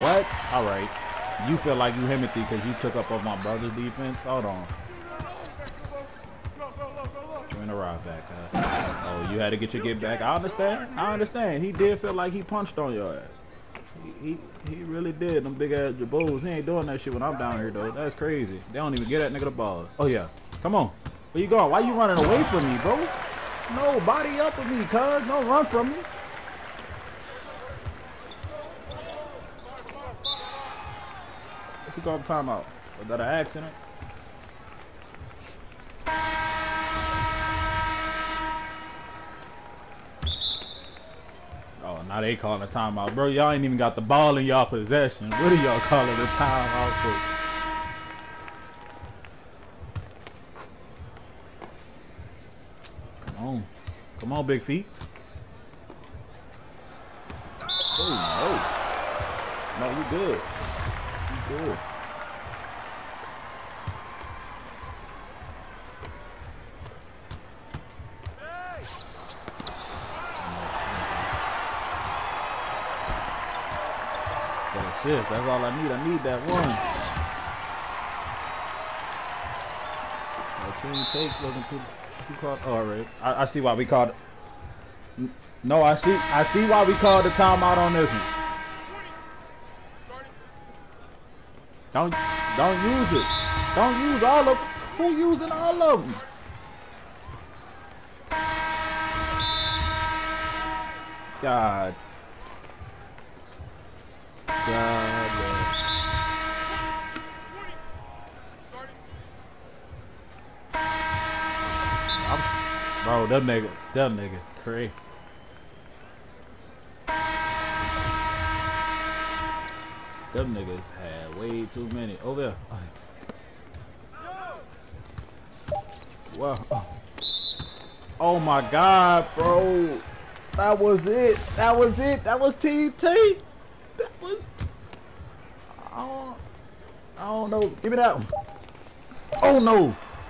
What? All right. You feel like you Himothy because you took up on my brother's defense? Hold on. The ride back, huh? Oh, you had to get your get back. I understand. I understand. He did feel like he punched on your ass. He, he, he really did. Them big ass jabos. He ain't doing that shit when I'm down here, though. That's crazy. They don't even get that nigga the ball. Oh, yeah. Come on. Where you going? Why you running away from me, bro? No, body up with me, cuz. Don't run from me. You go timeout. Was that an accident? Oh, now they calling a timeout. Bro, y'all ain't even got the ball in y'all possession. What are y'all calling a timeout for? Come on. Come on, big feet. Oh, no. No, you good. Assist. That's all I need. I need that one. That team take looking to who called oh, all right. I, I see why we called No, I see I see why we called the timeout on this one. Don't don't use it. Don't use all of who using all of them? God. God. I'm, bro, them niggas, them niggas crazy. Them niggas had way too many. Over there. Wow. Oh my god, bro. That was it. That was it. That was Team T. That was. I don't, know. Give me that one. Oh no.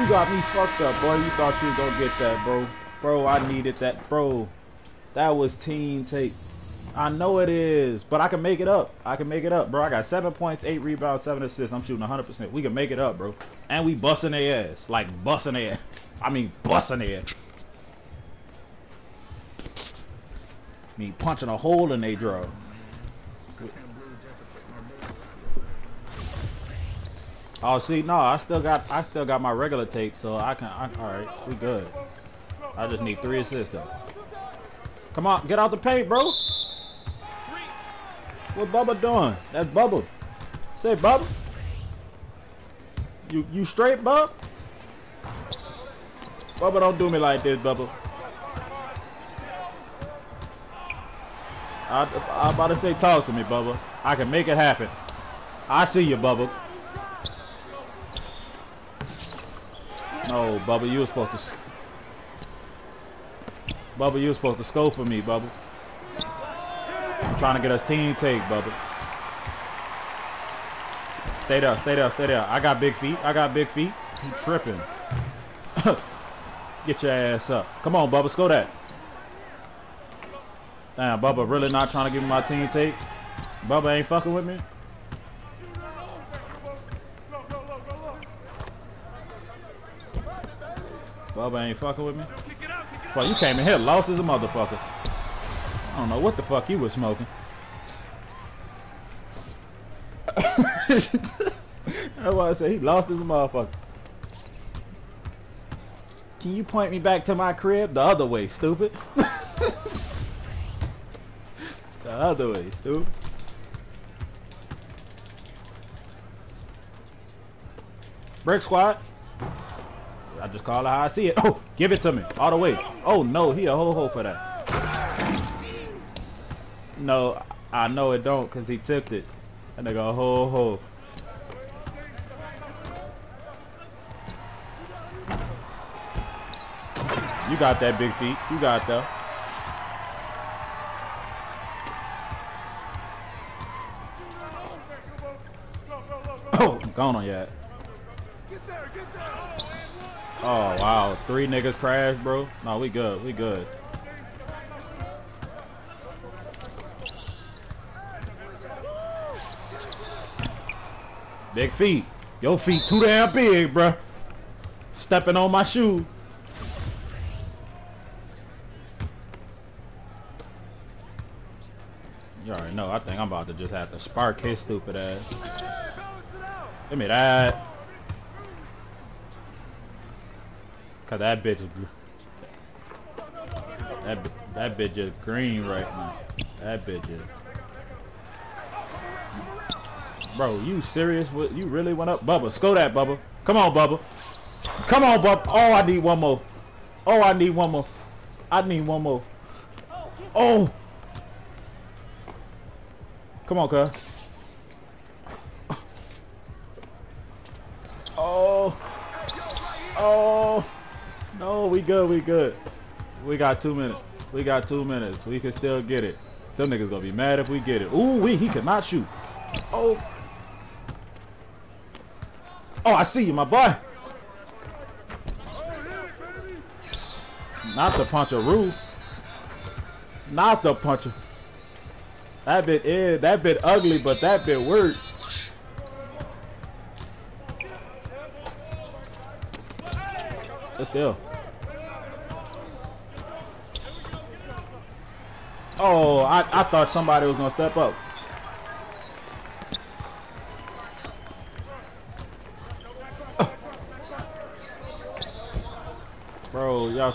You got me fucked up, boy. You thought you was gonna get that, bro. Bro, I needed that. Bro, that was team take. I know it is, but I can make it up. I can make it up, bro. I got seven points, eight rebounds, seven assists. I'm shooting 100%. We can make it up, bro. And we busting their ass. Like, busting their ass. I mean, busting their ass. I mean, punching a hole in their draw. Oh, see, no, I still got, I still got my regular tape, so I can, I, all right, we good. I just need three assists though. Come on, get out the paint, bro. What Bubba doing? That's Bubba. Say, Bubba. You, you straight, Bub? Bubba, don't do me like this, Bubba. I, I'm about to say, talk to me, Bubba. I can make it happen. I see you, Bubba. No, Bubba, you were supposed to. Bubba, you were supposed to score for me, Bubba. I'm trying to get us team take, Bubba. Stay there, stay there, stay there. I got big feet. I got big feet. You tripping. get your ass up. Come on, Bubba, score that. Damn, Bubba really not trying to give me my team take. Bubba ain't fucking with me. Bubba ain't fucking with me. Well, you came in here lost as a motherfucker. I don't know what the fuck you was smoking. That's why I say he lost his motherfucker. Can you point me back to my crib? The other way, stupid. the other way, stupid. Brick squad. I just call it how I see it. Oh, give it to me. All the way. Oh, no. He a ho-ho for that. No, I know it don't because he tipped it. And they go ho-ho. You got that big feet. You got that. Oh, gone on yet. Oh wow, three niggas crashed, bro. No, we good. We good. Big feet. Your feet too damn big, bruh. Stepping on my shoe. You already know. I think I'm about to just have to spark his stupid ass. Give me that. Cause that bitch is that that bitch is green right now. That bitch is. Bro, you serious? You really went up, Bubba? Score that, Bubba. Come on, Bubba. Come on, Bubba. Oh, I need one more. Oh, I need one more. I need one more. Oh. Come on, cuz. Oh. Oh. No, we good, we good. We got two minutes. We got two minutes. We can still get it. Them niggas gonna be mad if we get it. Ooh, we he cannot shoot. Oh. Oh, I see you, my boy. Not the puncher roof. Not the puncher. That bit is that bit ugly, but that bit works. But still. Oh, I, I thought somebody was gonna step up. Bro, y'all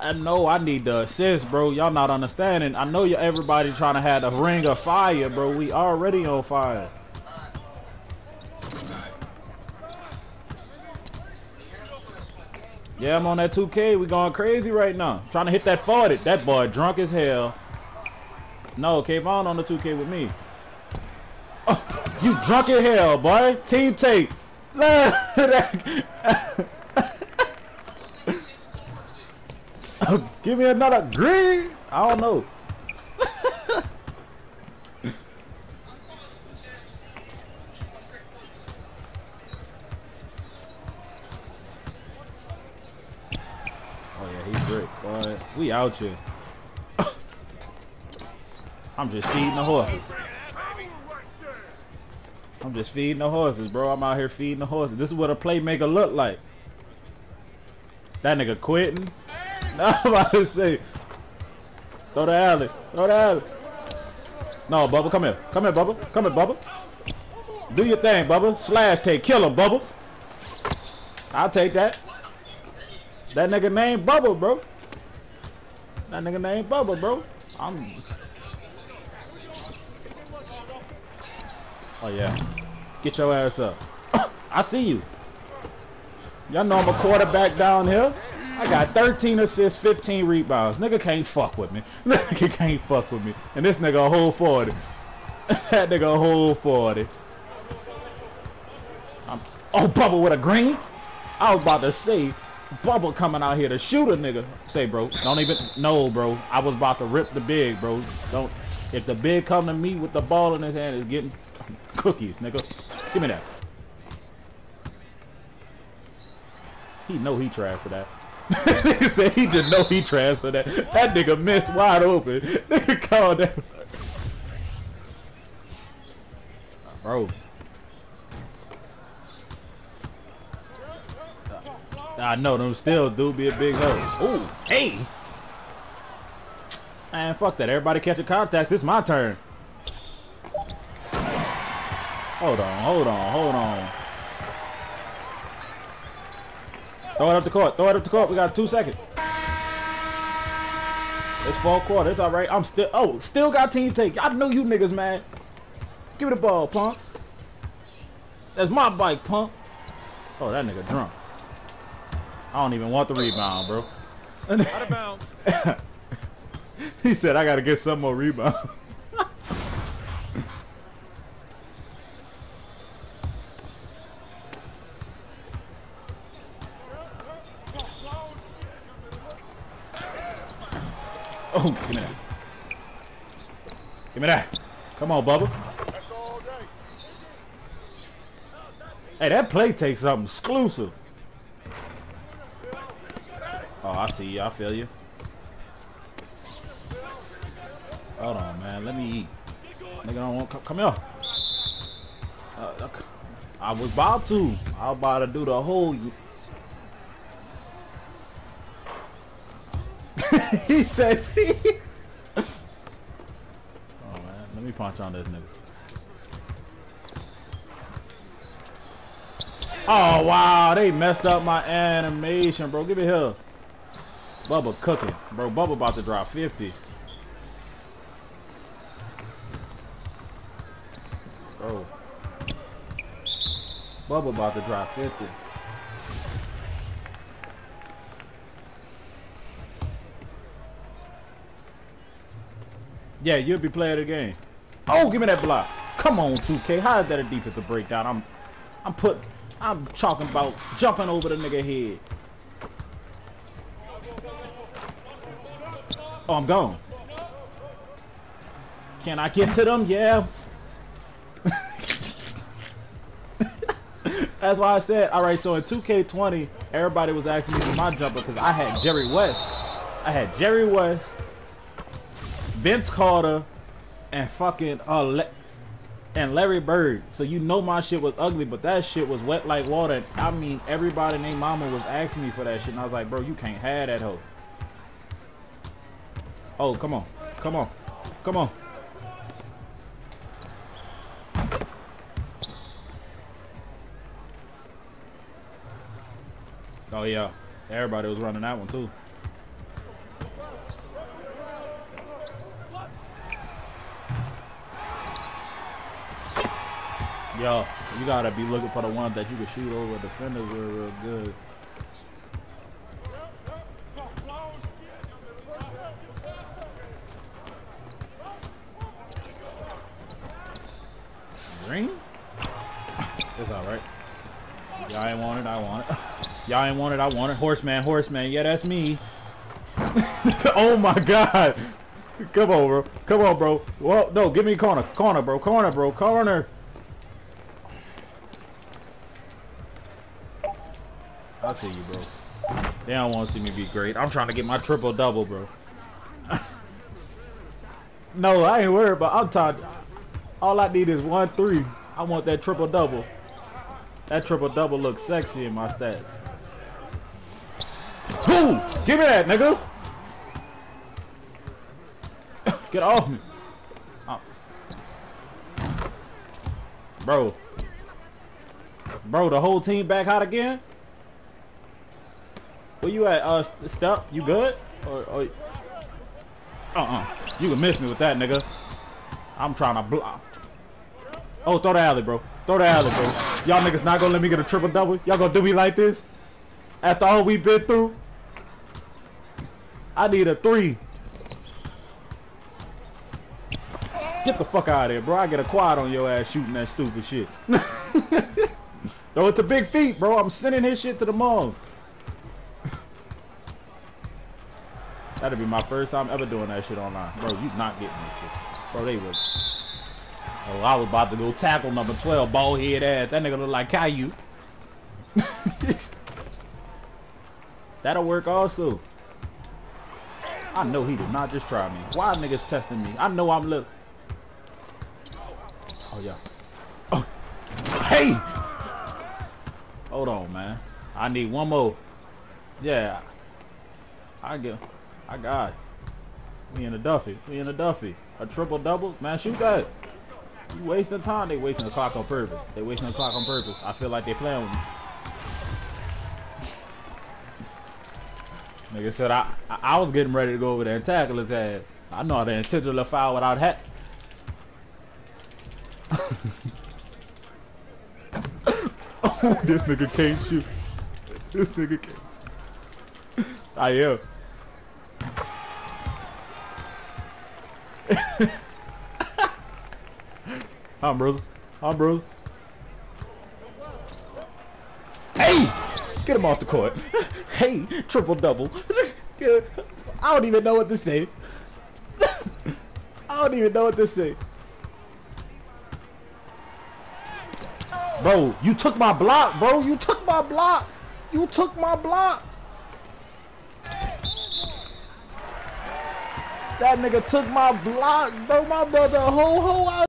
I know I need the assist, bro. Y'all not understanding. I know you everybody trying to have the ring of fire, bro. We already on fire. Yeah, I'm on that 2K. We going crazy right now. Trying to hit that 40. That boy drunk as hell. No, Kayvon on the 2K with me. Oh, you drunk as hell, boy. Team take. Oh, give me another green. I don't know. Oh yeah, he's great. We out here. I'm just feeding the horses. I'm just feeding the horses, bro. I'm out here feeding the horses. This is what a playmaker look like. That nigga quitting. No, I'm about to say. Throw the alley. Throw the alley. No, Bubba, come here. Come here, Bubba. Come here, Bubba. Do your thing, Bubba. Slash take. Kill him, Bubba. I'll take that. That nigga named Bubba, bro. That nigga named Bubba, bro. I'm. Oh yeah. Get your ass up. I see you. Y'all know I'm a quarterback down here. I got 13 assists, 15 rebounds. Nigga can't fuck with me. Nigga can't fuck with me. And this nigga a whole 40. that nigga a whole 40. I'm, oh, Bubble with a green? I was about to say, Bubble coming out here to shoot a nigga. Say, bro, don't even, no, bro. I was about to rip the big, bro. Don't, if the big come to me with the ball in his hand, is getting cookies, nigga. Give me that. He know he tried for that he said he just know he transferred that. That nigga missed wide open. Nigga called that. Bro. I know them still do be a big help. Ooh, hey. Man, fuck that. Everybody catch a contact. This is my turn. Hold on, hold on, hold on. Throw it up the court. Throw it up the court. We got two seconds. It's four quarter. It's all right. I'm still. Oh, still got team take. I know you niggas, man. Give me the ball, punk. That's my bike, punk. Oh, that nigga drunk. I don't even want the rebound, bro. Out of bounds. he said, I got to get some more rebound. Oh, give me that. Give me that. Come on, Bubba. Hey, that play takes something exclusive. Oh, I see you. I feel you. Hold on, man. Let me eat. Nigga don't want come here. Uh, I was about to. I was about to do the whole. he says. "See." oh man, let me punch on this nigga. Oh wow, they messed up my animation, bro. Give it here. Bubba cooking, bro. Bubba about to drop 50. Bro. Bubba about to drop 50. Yeah, you'll be playing the game. Oh, give me that block. Come on, 2K. How is that a defensive breakdown? I'm I'm put I'm talking about jumping over the nigga head. Oh, I'm gone. Can I get to them? Yeah. That's why I said, all right, so in 2K20, everybody was asking me for my jumper because I had Jerry West. I had Jerry West, Vince Carter, and fucking uh, and Larry Bird. So you know my shit was ugly, but that shit was wet like water. I mean, everybody named Mama was asking me for that shit, and I was like, bro, you can't have that hoe. Oh, come on, come on, come on. Oh yeah, everybody was running that one too. Yo, you gotta be looking for the ones that you can shoot over defenders real, real good. Green? It's alright. Y'all ain't want it, I want it. Y'all ain't want it, I want it. Horseman, horseman, yeah, that's me. oh my god. Come on, bro. Come on, bro. Well, no, give me corner. Corner, bro. Corner, bro. Corner. I see you, bro. They don't want to see me be great. I'm trying to get my triple double, bro. no, I ain't worried, but I'm tired. All I need is one three. I want that triple double. That triple double looks sexy in my stats. Who? Give me that, nigga. Get off me. Oh. Bro. Bro, the whole team back hot again? Where you at, uh, Step? You good? Or, or... Uh-uh. You can miss me with that, nigga. I'm trying to block. Oh, throw the alley, bro. Throw the alley, bro. Y'all niggas not gonna let me get a triple-double? Y'all gonna do me like this? After all we've been through? I need a three. Get the fuck out of here, bro. I get a quad on your ass shooting that stupid shit. Throw it to big feet, bro. I'm sending his shit to the mom. That'd be my first time ever doing that shit online. Bro, you not getting this shit. Bro, they was. Oh, I was about to go tackle number 12, bald head ass. That nigga look like Caillou. That'll work also. I know he did not just try me. Why niggas testing me? I know I'm look. Oh yeah. Oh. Hey! Hold on, man. I need one more. Yeah. I get. I got. Me and a Duffy. Me and a Duffy. A triple double. Man, shoot that. You wasting time. They wasting the clock on purpose. They wasting the clock on purpose. I feel like they playing with me. Nigga said I, I, I was getting ready to go over there and tackle his ass. I know the intentional foul without hat. oh, this nigga can't shoot. This nigga can't. Ah, I am. Hi, brother. Hi, brother. Hey! Get him off the court. hey, triple double. I don't even know what to say. I don't even know what to say. Bro, you took my block, bro. You took my block. You took my block. That nigga took my block, bro. My brother, ho ho.